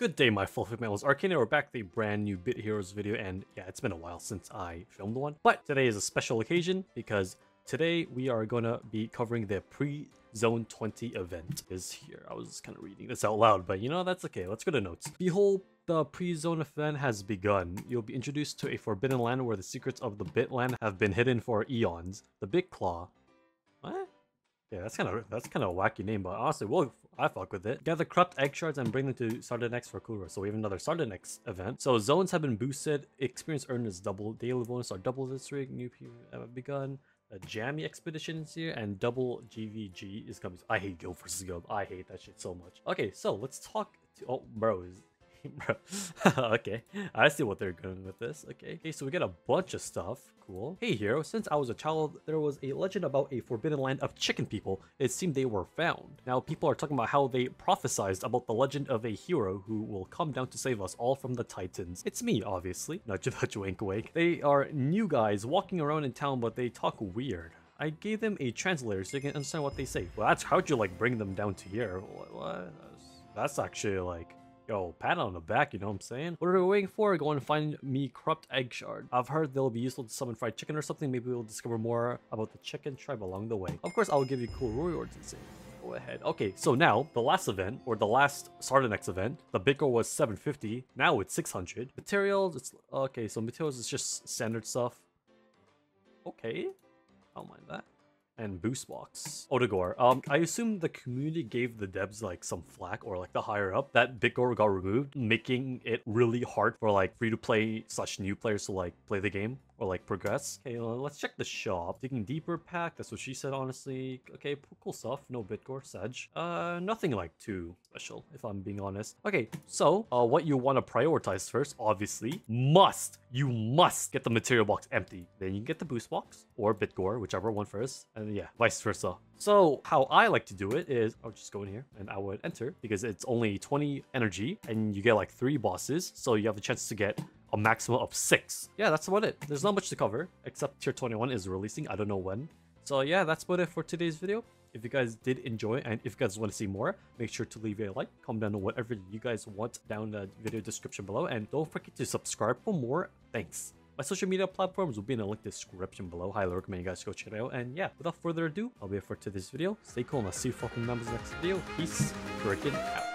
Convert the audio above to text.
Good day, my full fluffy mammals. Arcane, we're back with a brand new Bit Heroes video, and yeah, it's been a while since I filmed one. But today is a special occasion because today we are to be covering the pre-Zone 20 event. Is here. I was kind of reading this out loud, but you know, that's okay. Let's go to notes. Behold, the pre-zone event has begun. You'll be introduced to a forbidden land where the secrets of the Bitland have been hidden for eons. The Bit Claw. What? Yeah, that's kind of that's kind of a wacky name, but honestly, well, I fuck with it. Gather corrupt egg shards and bring them to Sardanex for Kura. So we have another Sardanex event. So zones have been boosted. Experience earned is double. Daily bonus are double this rig. New PvP have uh, begun. A Jammy expedition is here and double GVG is coming. I hate Guild versus Guild. I hate that shit so much. Okay, so let's talk to. Oh, bro, is okay, I see what they're going with this. Okay, okay, so we get a bunch of stuff. Cool. Hey, hero, since I was a child, there was a legend about a forbidden land of chicken people. It seemed they were found. Now, people are talking about how they prophesized about the legend of a hero who will come down to save us all from the titans. It's me, obviously. Nudge nudge wink wink. They are new guys walking around in town, but they talk weird. I gave them a translator so they can understand what they say. Well, that's how'd you like bring them down to here? What? That's actually like Yo, pat on the back, you know what I'm saying? What are we waiting for? Go and find me corrupt egg shard. I've heard they'll be useful to summon fried chicken or something. Maybe we'll discover more about the chicken tribe along the way. Of course, I'll give you cool rewards and say. Go ahead. Okay, so now the last event or the last Sardanex event, the Bitcoin was 750. Now it's 600. Materials, it's okay. So materials is just standard stuff. Okay, I don't mind that and boost box. Odagor. Um, I assume the community gave the devs like some flack or like the higher up that Bitgore got removed, making it really hard for like free to play such new players to like play the game or like progress. Okay, let's check the shop. Digging deeper pack. That's what she said, honestly. Okay, cool stuff. No Bitgore, Sedge. Uh, nothing like too special, if I'm being honest. Okay, so uh, what you want to prioritize first, obviously, must, you must get the material box empty. Then you get the boost box or Bitgore, whichever one first. And yeah, vice versa. So how I like to do it is I'll just go in here and I would enter because it's only 20 energy and you get like three bosses. So you have a chance to get a maximum of six. Yeah, that's about it. There's not much to cover, except tier 21 is releasing. I don't know when. So yeah, that's about it for today's video. If you guys did enjoy and if you guys want to see more, make sure to leave a like, comment down whatever you guys want down the video description below. And don't forget to subscribe for more. Thanks. My social media platforms will be in the link description below. Highly recommend you guys go check it out. And yeah, without further ado, I'll be it for today's video. Stay cool and I'll see you fucking members next video. Peace. Freaking out.